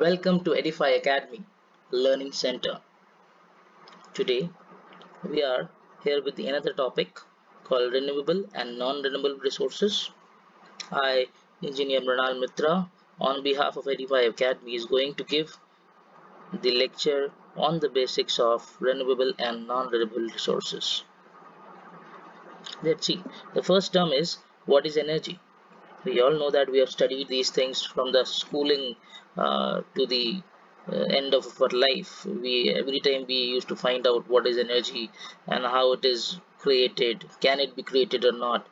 Welcome to Edify Academy Learning Center. Today we are here with another topic called renewable and non-renewable resources. I, Engineer Mrinal Mitra, on behalf of Edify Academy is going to give the lecture on the basics of renewable and non-renewable resources. Let's see. The first term is what is energy? We all know that we have studied these things from the schooling uh, to the uh, end of our life. We every time we used to find out what is energy and how it is created can it be created or not.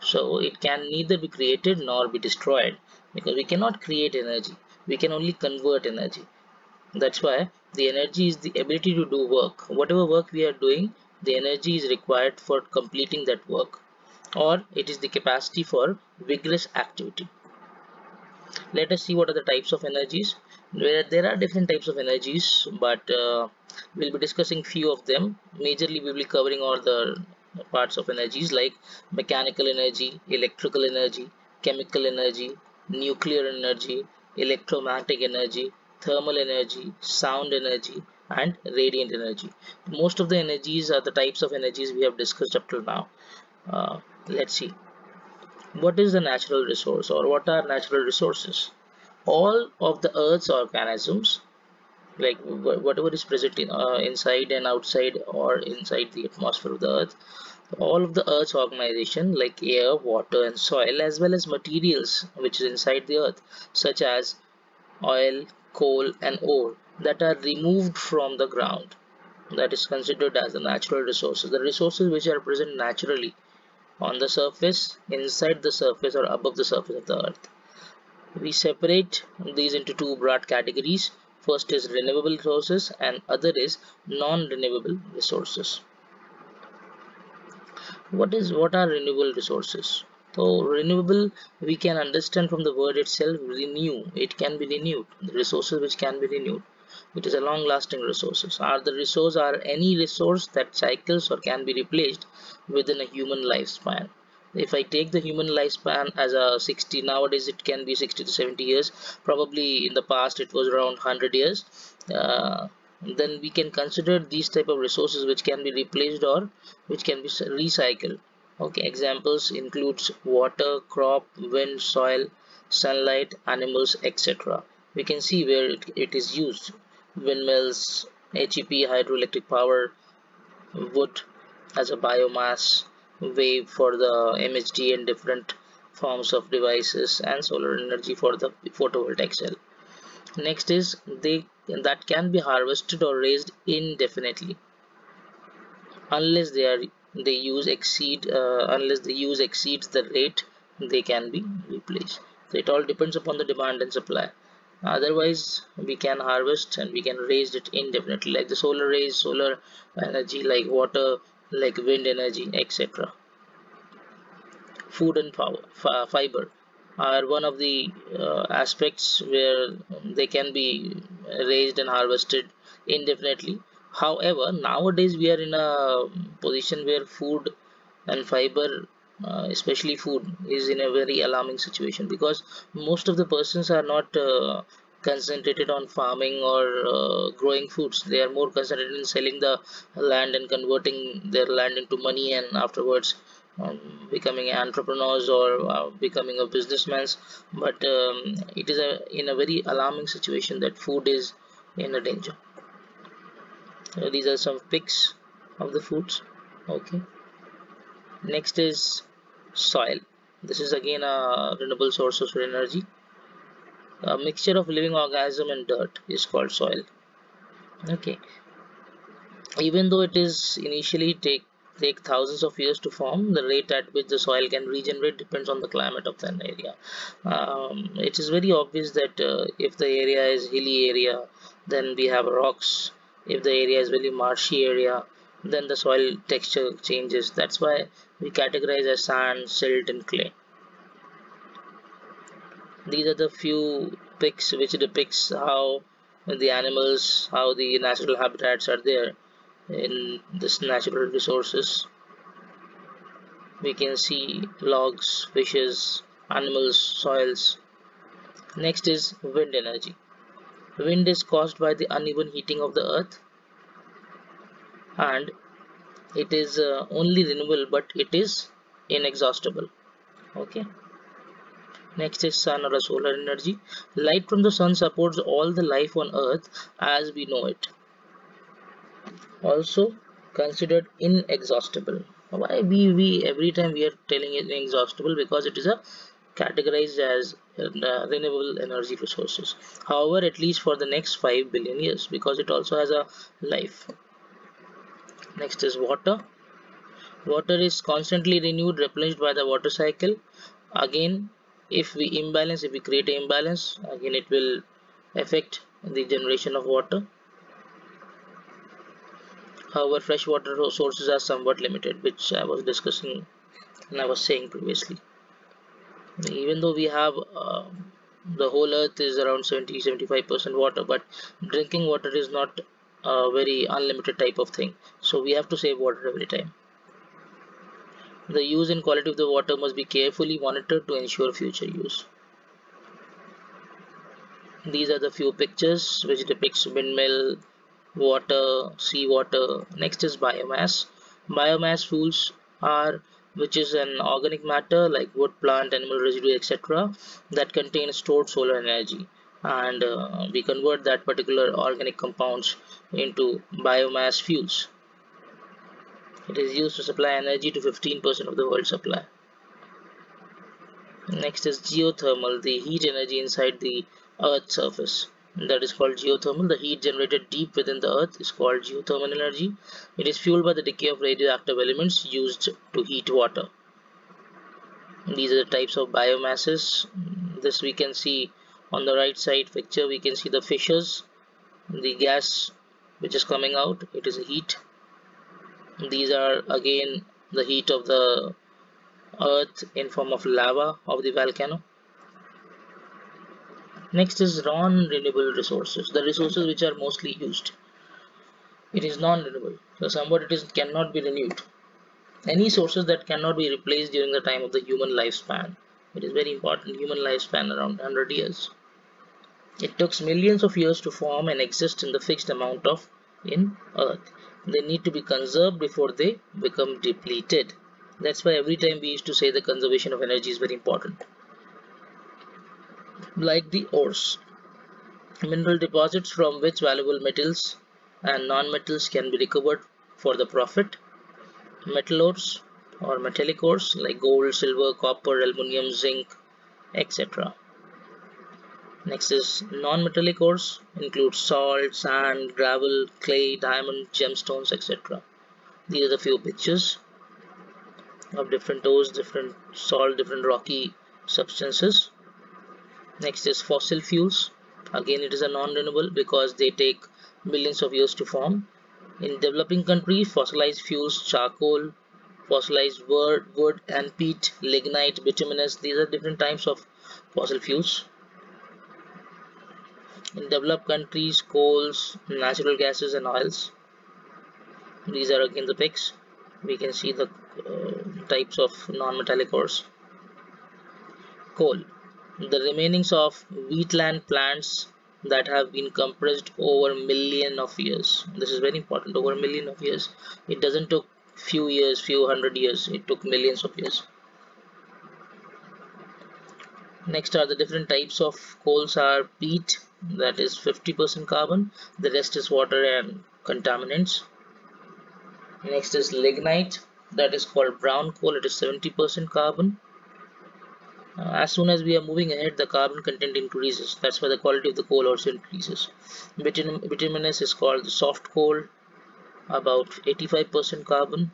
So it can neither be created nor be destroyed because we cannot create energy. We can only convert energy. That's why the energy is the ability to do work. Whatever work we are doing the energy is required for completing that work or it is the capacity for vigorous activity. Let us see what are the types of energies. There are different types of energies but uh, we'll be discussing few of them. Majorly we will be covering all the parts of energies like mechanical energy electrical energy chemical energy nuclear energy electromagnetic energy thermal energy sound energy and radiant energy. Most of the energies are the types of energies we have discussed up till now uh, let's see. What is the natural resource or what are natural resources? All of the earth's organisms like whatever is present in, uh, inside and outside or inside the atmosphere of the earth all of the earth's organization like air water and soil as well as materials which is inside the earth such as oil coal and ore that are removed from the ground. That is considered as the natural resources. The resources which are present naturally on the surface, inside the surface or above the surface of the earth. We separate these into two broad categories. First is renewable resources and other is non-renewable resources. What is what are renewable resources? So renewable we can understand from the word itself renew. It can be renewed. The resources which can be renewed it is a long lasting resources. Are the resource are any resource that cycles or can be replaced within a human lifespan? If I take the human lifespan as a 60 nowadays it can be 60 to 70 years. Probably in the past it was around 100 years. Uh, then we can consider these type of resources which can be replaced or which can be recycled. Okay examples includes water crop wind soil sunlight animals etc we can see where it, it is used windmills, HEP hydroelectric power, wood as a biomass, wave for the MHD and different forms of devices and solar energy for the photovoltaic cell. Next is they that can be harvested or raised indefinitely unless they are they use exceed uh, unless the use exceeds the rate they can be replaced. So it all depends upon the demand and supply otherwise we can harvest and we can raise it indefinitely like the solar rays solar energy like water like wind energy etc food and power fiber are one of the uh, aspects where they can be raised and harvested indefinitely. However nowadays we are in a position where food and fiber uh, especially food is in a very alarming situation because most of the persons are not uh, concentrated on farming or uh, growing foods. They are more concentrated in selling the land and converting their land into money and afterwards um, becoming entrepreneurs or uh, becoming a businessman but um, it is a in a very alarming situation that food is in a danger. So these are some pics of the foods. Okay next is soil. This is again a renewable source of energy. A mixture of living organism and dirt is called soil. Okay. Even though it is initially take take thousands of years to form the rate at which the soil can regenerate depends on the climate of that area. Um, it is very obvious that uh, if the area is hilly area then we have rocks. If the area is very marshy area then the soil texture changes. That's why we categorize as sand silt and clay. These are the few pics which depicts how the animals how the natural habitats are there in this natural resources. We can see logs fishes animals soils. Next is wind energy. Wind is caused by the uneven heating of the earth and it is uh, only renewable but it is inexhaustible. Okay. Next is sun or solar energy. Light from the sun supports all the life on earth as we know it. Also considered inexhaustible. Why we we every time we are telling it inexhaustible? Because it is a categorized as uh, renewable energy resources. However at least for the next 5 billion years because it also has a life next is water. Water is constantly renewed replenished by the water cycle. Again if we imbalance if we create an imbalance again it will affect the generation of water. However freshwater sources are somewhat limited which I was discussing and I was saying previously. Even though we have uh, the whole earth is around 70 75 percent water but drinking water is not a very unlimited type of thing. So we have to save water every time. The use and quality of the water must be carefully monitored to ensure future use. These are the few pictures which depicts windmill water seawater. Next is biomass. Biomass fuels are which is an organic matter like wood plant animal residue etc that contains stored solar energy and uh, we convert that particular organic compounds into biomass fuels it is used to supply energy to 15% of the world supply next is geothermal the heat energy inside the earth's surface that is called geothermal. The heat generated deep within the earth is called geothermal energy. It is fueled by the decay of radioactive elements used to heat water. These are the types of biomasses. This we can see on the right side picture. We can see the fissures, the gas which is coming out. It is heat. These are again the heat of the earth in form of lava of the volcano Next is non-renewable resources, the resources which are mostly used. It is non-renewable, so somewhat it is cannot be renewed. Any sources that cannot be replaced during the time of the human lifespan. It is very important, human lifespan around 100 years. It took millions of years to form and exist in the fixed amount of in earth. They need to be conserved before they become depleted. That's why every time we used to say the conservation of energy is very important like the ores. Mineral deposits from which valuable metals and non-metals can be recovered for the profit. Metal ores or metallic ores like gold, silver, copper, aluminum, zinc, etc. Next is non-metallic ores include salt, sand, gravel, clay, diamond, gemstones, etc. These are the few pictures of different ores, different salt, different rocky substances next is fossil fuels again it is a non-renewable because they take millions of years to form in developing countries fossilized fuels charcoal fossilized wood, wood and peat lignite bituminous. These are different types of fossil fuels. In developed countries coals natural gases and oils. These are again the pics we can see the uh, types of non-metallic ores. Coal. The remainings of wheatland plants that have been compressed over million of years. This is very important. Over a million of years. It doesn't took few years few hundred years. It took millions of years. Next are the different types of coals are peat that is 50% carbon. The rest is water and contaminants. Next is lignite that is called brown coal. It is 70% carbon. Uh, as soon as we are moving ahead the carbon content increases. That's why the quality of the coal also increases. Bitum bituminous is called the soft coal about 85% carbon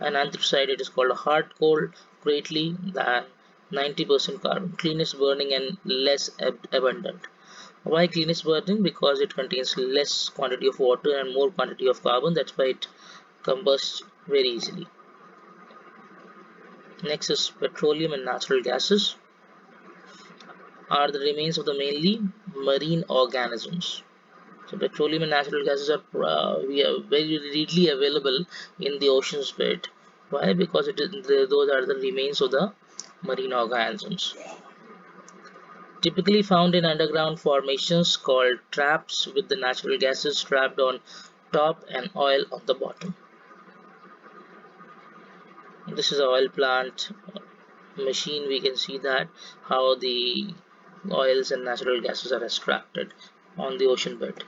and anthracite it is called a hard coal greatly than 90% carbon. Cleanest burning and less ab abundant. Why cleanest burning? Because it contains less quantity of water and more quantity of carbon. That's why it combusts very easily. Next is petroleum and natural gases. Are the remains of the mainly marine organisms. So petroleum and natural gases are uh, very readily available in the ocean's bed. Why? Because it is the, those are the remains of the marine organisms. typically found in underground formations called traps with the natural gases trapped on top and oil on the bottom. This is an oil plant machine. We can see that how the oils and natural gases are extracted on the ocean bed.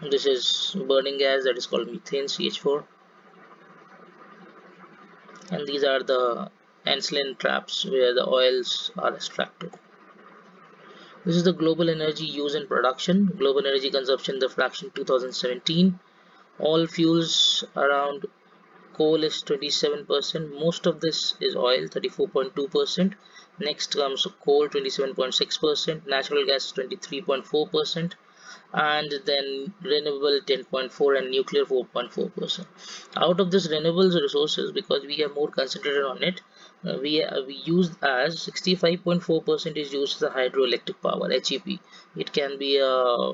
This is burning gas that is called methane CH4 and these are the anticline traps where the oils are extracted. This is the global energy use in production, global energy consumption, the fraction 2017. All fuels around coal is 27%, most of this is oil 34.2%, next comes coal 27.6%, natural gas 23.4%, and then renewable 10.4 and nuclear 4.4 percent. Out of this renewables resources because we are more concentrated on it uh, we uh, we use as 65.4 percent is used as hydroelectric power HEP it can be a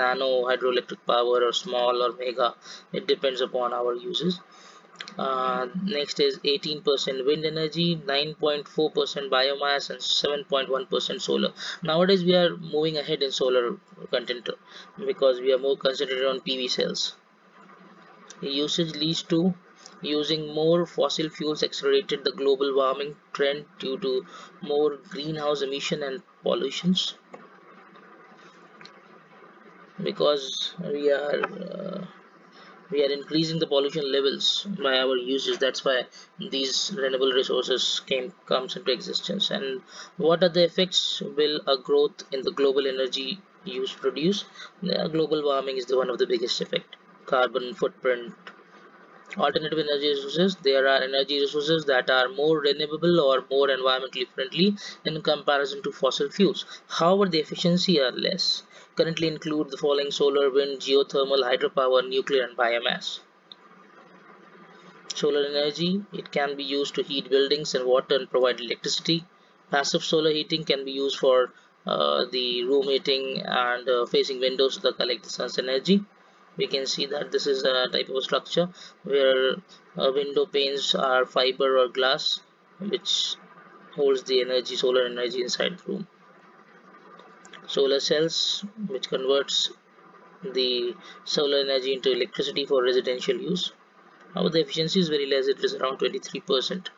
nano hydroelectric power or small or mega. It depends upon our uses uh, next is 18% wind energy 9.4% biomass and 7.1% solar. Nowadays we are moving ahead in solar content because we are more concentrated on PV cells. Usage leads to using more fossil fuels accelerated the global warming trend due to more greenhouse emission and pollutions. Because we are uh, we are increasing the pollution levels by our uses. That's why these renewable resources came comes into existence. And what are the effects? Will a growth in the global energy use produce? Global warming is the one of the biggest effect. Carbon footprint. Alternative energy resources there are energy resources that are more renewable or more environmentally friendly in comparison to fossil fuels. However the efficiency are less currently include the following solar wind geothermal hydropower nuclear and biomass. Solar energy it can be used to heat buildings and water and provide electricity. Passive solar heating can be used for uh, the room heating and uh, facing windows to collect the sun's energy. We can see that this is a type of structure where uh, window panes are fiber or glass which holds the energy solar energy inside the room solar cells which converts the solar energy into electricity for residential use. However the efficiency is very less. It is around 23 percent.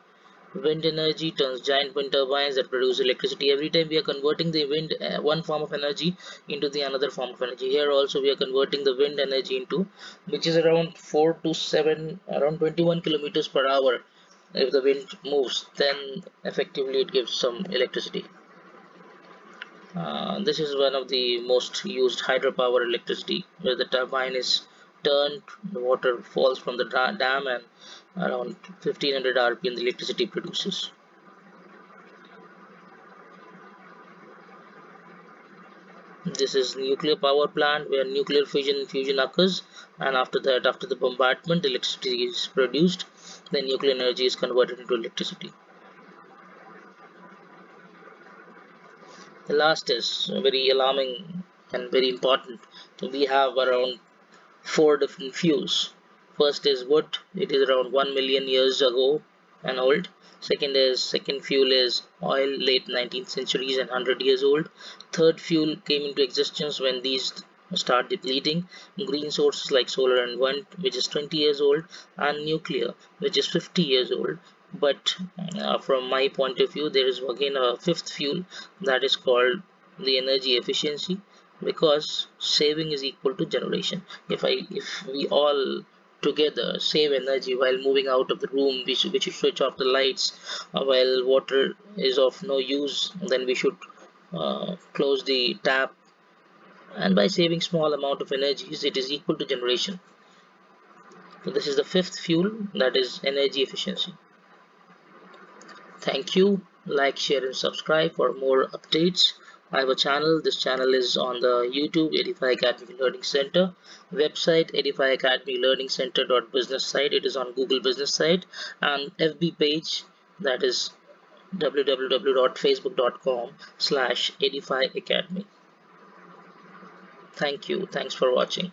Wind energy turns giant wind turbines that produce electricity. Every time we are converting the wind uh, one form of energy into the another form of energy. Here also we are converting the wind energy into which is around 4 to 7 around 21 kilometers per hour. If the wind moves then effectively it gives some electricity uh, this is one of the most used hydropower electricity where the turbine is turned the water falls from the dam and around 1500 rpm the electricity produces. This is nuclear power plant where nuclear fission fusion occurs and after that after the bombardment electricity is produced then nuclear energy is converted into electricity the last is very alarming and very important. So we have around four different fuels. First is wood. It is around 1 million years ago and old. Second is second fuel is oil late 19th centuries and 100 years old. Third fuel came into existence when these start depleting. Green sources like solar and wind which is 20 years old and nuclear which is 50 years old but uh, from my point of view there is again a fifth fuel that is called the energy efficiency because saving is equal to generation. If i if we all together save energy while moving out of the room we should, we should switch off the lights uh, while water is of no use then we should uh, close the tap. And by saving small amount of energies it is equal to generation. So this is the fifth fuel that is energy efficiency thank you. Like share and subscribe for more updates. I have a channel. This channel is on the YouTube Edify Academy Learning Center. Website Edify Academy Learning Center business site. It is on Google Business site. And FB page that is www.facebook.com slash edify academy. Thank you. Thanks for watching